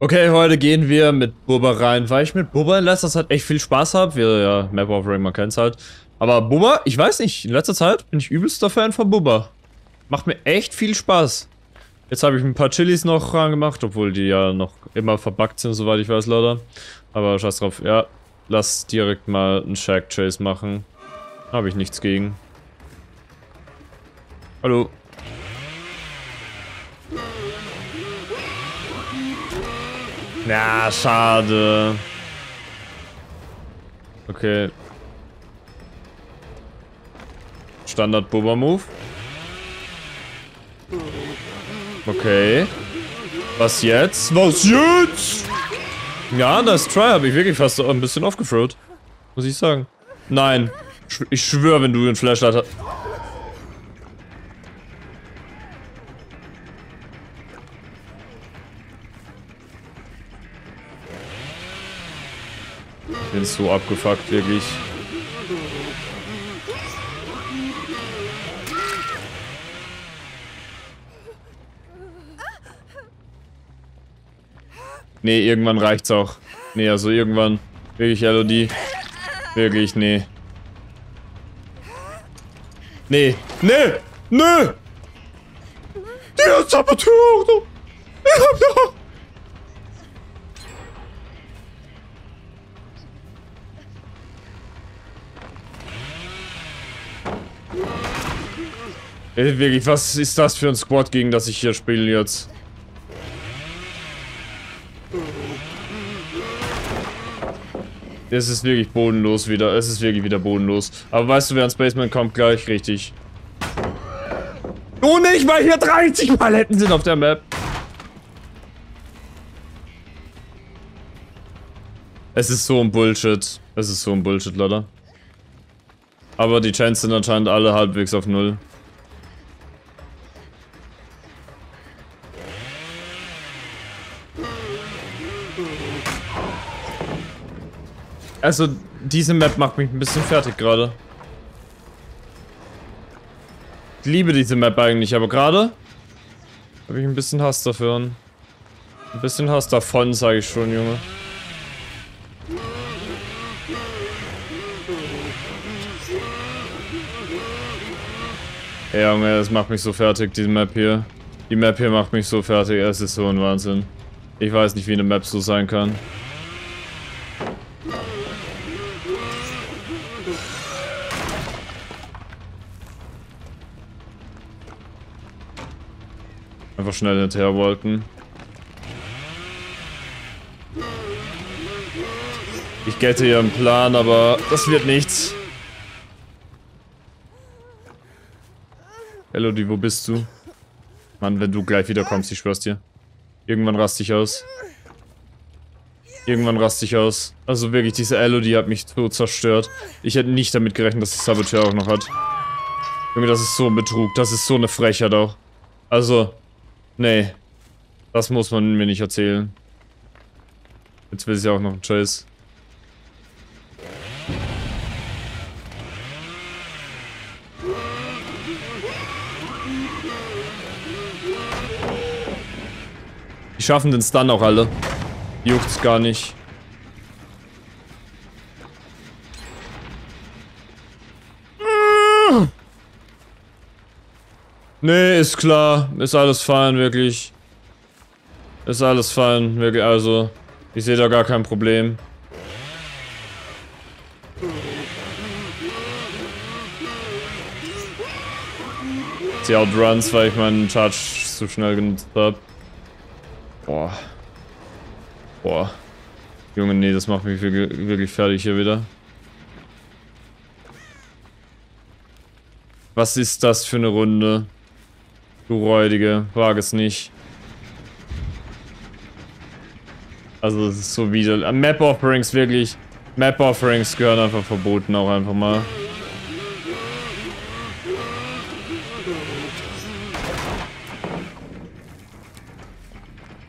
Okay, heute gehen wir mit Bubba rein, weil ich mit Bubba in letzter Zeit echt viel Spaß habe. Wir, ja, Map Offering, man kennt's halt. Aber Bubba, ich weiß nicht, in letzter Zeit bin ich übelster Fan von Bubba. Macht mir echt viel Spaß. Jetzt habe ich ein paar Chilis noch rangemacht, obwohl die ja noch immer verbuggt sind, soweit ich weiß, leider. Aber scheiß drauf, ja, lass direkt mal einen Shack Chase machen. Habe ich nichts gegen. Hallo. Ja, schade. Okay. Standard Bubba Move. Okay. Was jetzt? Was jetzt? Ja, das Try habe ich wirklich fast ein bisschen aufgefroht. Muss ich sagen. Nein. Ich schwöre, wenn du einen Flashlight hast. Ich bin so abgefuckt, wirklich. Nee, irgendwann reicht's auch. Nee, also irgendwann. Wirklich, LOD. Wirklich, nee. Nee. Nee! Nee! Der Saboteur! Ich hab ja... wirklich, was ist das für ein Squad, gegen das ich hier spiele jetzt? Es ist wirklich bodenlos wieder. Es ist wirklich wieder bodenlos. Aber weißt du, wer an Spaceman kommt gleich? Richtig. Oh nicht, weil hier 30 Paletten sind auf der Map. Es ist so ein Bullshit. Es ist so ein Bullshit, leider. Aber die Chance sind anscheinend alle halbwegs auf Null. Also, diese Map macht mich ein bisschen fertig gerade. Ich liebe diese Map eigentlich, aber gerade habe ich ein bisschen Hass dafür. Ein bisschen Hass davon, sage ich schon, Junge. Ja, Junge, das macht mich so fertig, diese Map hier. Die Map hier macht mich so fertig, es ist so ein Wahnsinn. Ich weiß nicht, wie eine Map so sein kann. Einfach schnell hinterher wollten. Ich gette einen Plan, aber das wird nichts. Elodie, wo bist du? Mann, wenn du gleich wiederkommst, ich schwör's dir. Irgendwann raste ich aus. Irgendwann raste ich aus. Also wirklich, diese Elodie hat mich so zerstört. Ich hätte nicht damit gerechnet, dass die Saboteur auch noch hat. Junge, das ist so ein Betrug. Das ist so eine Frechheit auch. Also, Nee. Das muss man mir nicht erzählen. Jetzt will sie auch noch einen Chase. Die schaffen den Stun auch alle. Juckt's gar nicht. Nee, ist klar. Ist alles fein, wirklich. Ist alles fein, wirklich. Also, ich sehe da gar kein Problem. Sie outruns, weil ich meinen Charge zu schnell genutzt habe. Boah. Boah. Junge, nee, das macht mich wirklich fertig hier wieder. Was ist das für eine Runde? Du Räudige, wage es nicht. Also es ist so wieder. Map Offerings wirklich. Map Offerings gehören einfach verboten auch einfach mal.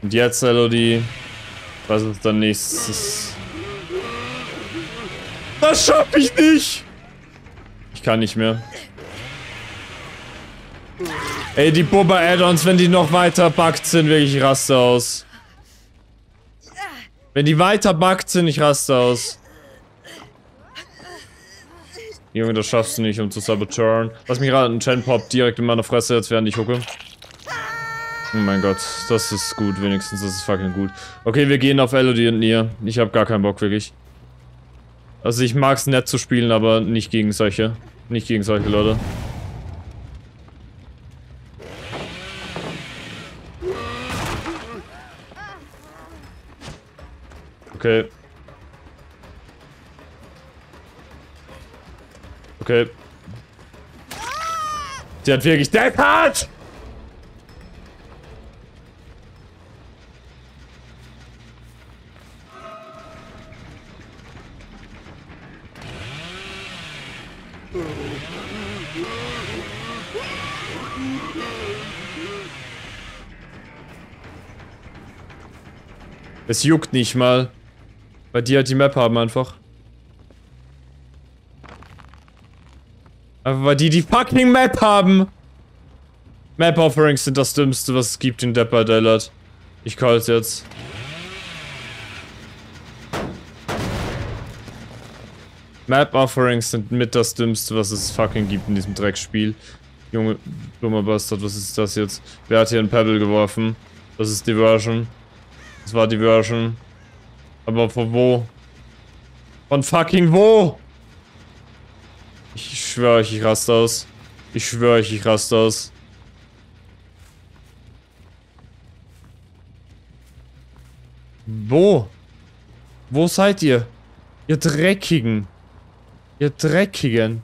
Und jetzt, Elodie. Was ist dann nächstes? Das schaff ich nicht! Ich kann nicht mehr. Ey, die Bubba Add-ons, wenn die noch weiter buggt sind, wirklich raste aus. Wenn die weiter buggt sind, ich raste aus. Junge, das schaffst du nicht, um zu sabotieren. Lass mich gerade einen Chain Pop direkt in meiner Fresse jetzt, während ich hucke. Oh mein Gott, das ist gut, wenigstens, das ist fucking gut. Okay, wir gehen auf Elodie und Nier. Ich habe gar keinen Bock, wirklich. Also ich mag es nett zu spielen, aber nicht gegen solche. Nicht gegen solche Leute. Okay. Okay. Sie hat wirklich Deckard! Es juckt nicht mal. Weil die halt die Map haben einfach. Einfach weil die die fucking Map haben. Map Offerings sind das Dümmste, was es gibt in Depper Dellert. Ich call's jetzt. Map Offerings sind mit das Dümmste, was es fucking gibt in diesem Dreckspiel. Junge, dummer Bastard, was ist das jetzt? Wer hat hier einen Pebble geworfen? Das ist Diversion. Das war Diversion. Aber von wo? Von fucking wo? Ich schwöre euch, ich raste aus. Ich schwöre euch, ich raste aus. Wo? Wo seid ihr? Ihr Dreckigen. Ihr Dreckigen.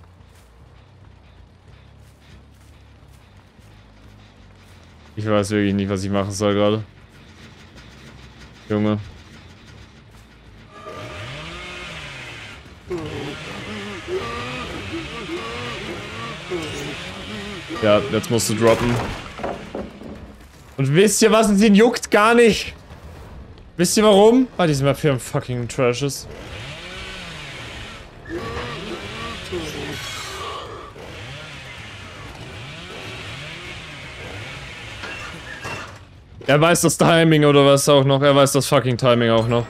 Ich weiß wirklich nicht, was ich machen soll gerade. Junge. Ja, jetzt musst du droppen. Und wisst ihr was? Ihn juckt gar nicht. Wisst ihr warum? Weil diese Map hier fucking trash ist. Er weiß das Timing oder was auch noch. Er weiß das fucking Timing auch noch.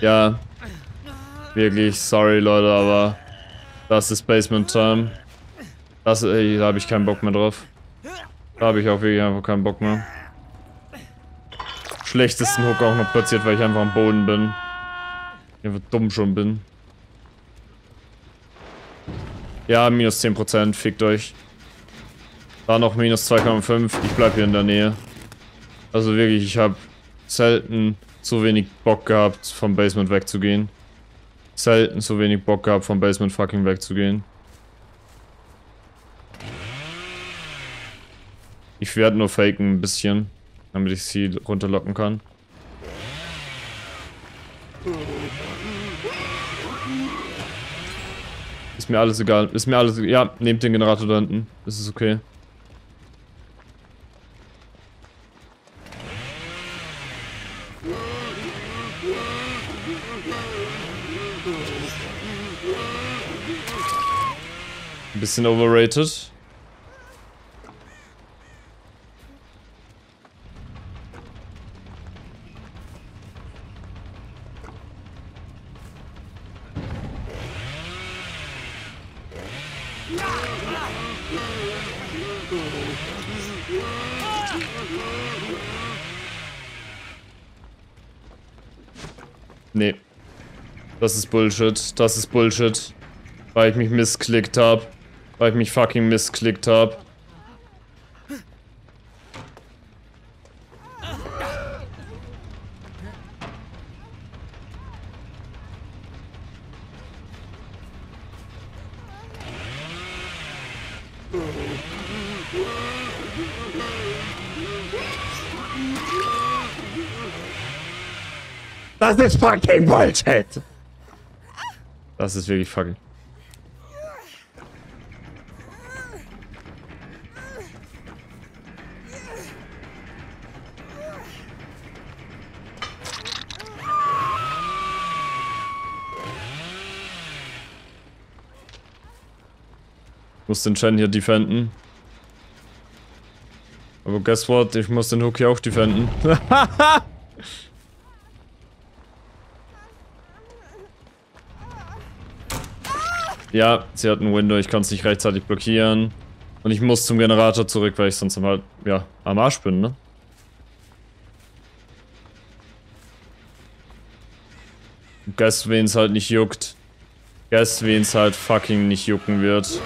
Ja. Wirklich, sorry Leute, aber das ist Basement Time. Das, ey, da habe ich keinen Bock mehr drauf. Da habe ich auch wirklich einfach keinen Bock mehr. Schlechtesten Hook auch noch platziert, weil ich einfach am Boden bin. Einfach dumm schon bin. Ja, minus 10%, fickt euch. Da noch minus 2,5, ich bleib hier in der Nähe. Also wirklich, ich habe selten zu wenig Bock gehabt, vom Basement wegzugehen. Selten zu wenig Bock gehabt, vom Basement fucking wegzugehen. Ich werde nur faken ein bisschen, damit ich sie runterlocken kann. Ist mir alles egal. Ist mir alles... Ja, nehmt den Generator da hinten. Das ist okay. Ein bisschen overrated. Das ist Bullshit. Das ist Bullshit. Weil ich mich missklickt habe. Weil ich mich fucking missklickt habe. Das ist fucking Bullshit. Das ist wirklich fucking. muss den Chen hier defenden. Aber guess what? Ich muss den Hook hier auch defenden. ja, sie hat ein Window, ich kann es nicht rechtzeitig blockieren. Und ich muss zum Generator zurück, weil ich sonst halt, ja, am Arsch bin, ne? Guess, wen es halt nicht juckt. Guess, wen es halt fucking nicht jucken wird.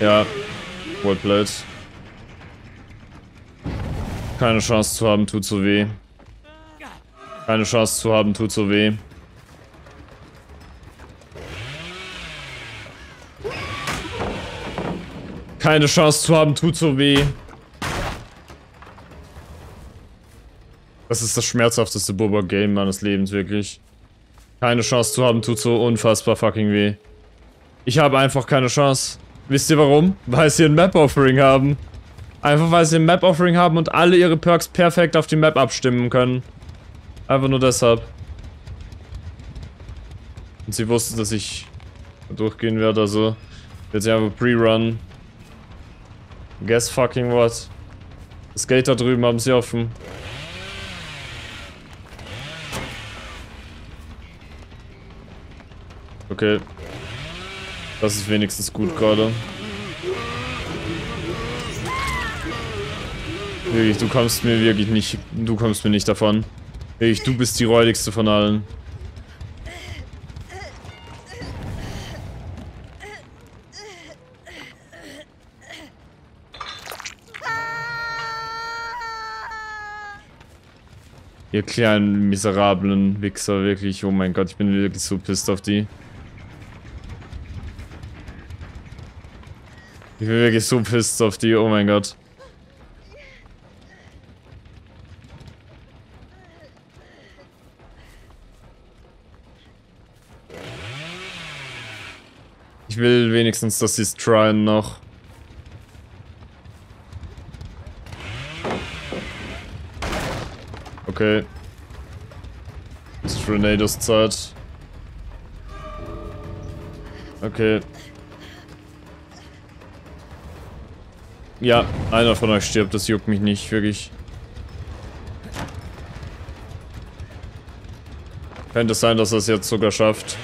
Ja, well Keine Chance zu haben, tut so weh. Keine Chance zu haben, tut so weh. Keine Chance zu haben, tut so weh. Das ist das schmerzhafteste Boba-Game meines Lebens, wirklich. Keine Chance zu haben, tut so unfassbar fucking weh. Ich habe einfach keine Chance. Wisst ihr warum? Weil sie ein Map-Offering haben. Einfach weil sie ein Map-Offering haben und alle ihre Perks perfekt auf die Map abstimmen können. Einfach nur deshalb. Und sie wussten, dass ich durchgehen werde, also jetzt einfach Pre-Run. Guess fucking what? Das Gate da drüben haben sie offen. Okay. Das ist wenigstens gut gerade. Wirklich, du kommst mir wirklich nicht, du kommst mir nicht davon. Wirklich, du bist die räudigste von allen. Ihr kleinen, miserablen Wichser, wirklich. Oh mein Gott, ich bin wirklich so pisst auf die. Ich bin wirklich so pisst auf die, oh mein Gott. Ich will wenigstens, dass sie es tryen noch. Okay. Das ist Renados Zeit. Okay. Ja, einer von euch stirbt, das juckt mich nicht, wirklich. Könnte es sein, dass er es jetzt sogar schafft.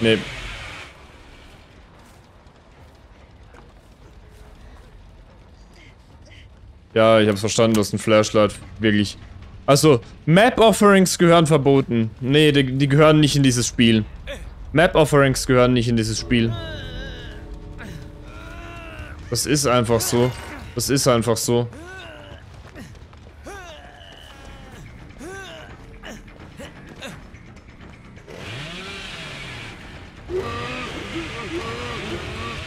Nee. Ja, ich hab's verstanden, du hast ein Flashlight. Wirklich. Also, Map-Offerings gehören verboten. Nee, die, die gehören nicht in dieses Spiel. Map-Offerings gehören nicht in dieses Spiel. Das ist einfach so. Das ist einfach so.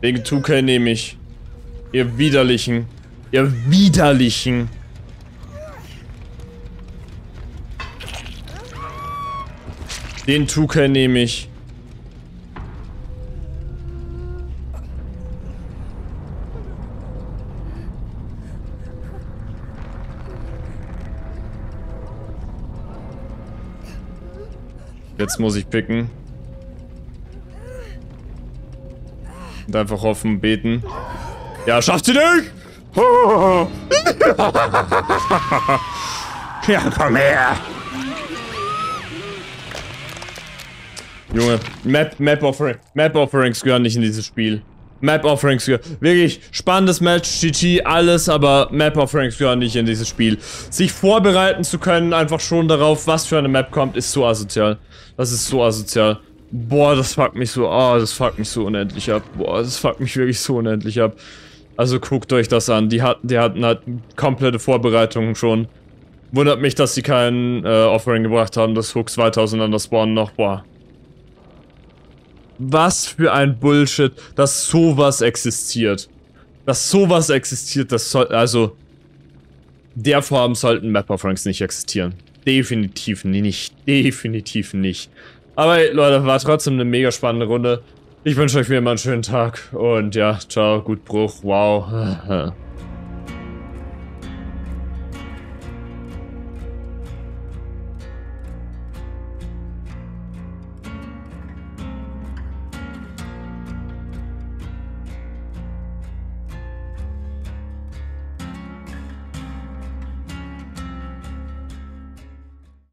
Wegen 2K nehme ich. Ihr widerlichen. Ihr widerlichen. Den 2K nehme ich. Jetzt muss ich picken. Und einfach hoffen, beten. Ja, schafft sie nicht! ja, komm her! Junge, Map, Map Offering, Map Offerings gehören nicht in dieses Spiel. Map Offerings gehören, wirklich spannendes Match, GG, alles, aber Map Offerings gehören nicht in dieses Spiel. Sich vorbereiten zu können, einfach schon darauf, was für eine Map kommt, ist so asozial. Das ist so asozial. Boah, das fuckt mich so, oh, das fuckt mich so unendlich ab. Boah, das fuckt mich wirklich so unendlich ab. Also guckt euch das an, die hatten, die hatten halt komplette Vorbereitungen schon. Wundert mich, dass sie kein äh, Offering gebracht haben, dass Hooks weiter auseinander spawnen noch, boah. Was für ein Bullshit, dass sowas existiert. Dass sowas existiert, das soll, also... Der Form sollten Map-Offerings nicht existieren. Definitiv nicht. Definitiv nicht. Aber hey, Leute, war trotzdem eine mega spannende Runde. Ich wünsche euch wie immer einen schönen Tag und ja, ciao, gut Bruch, wow.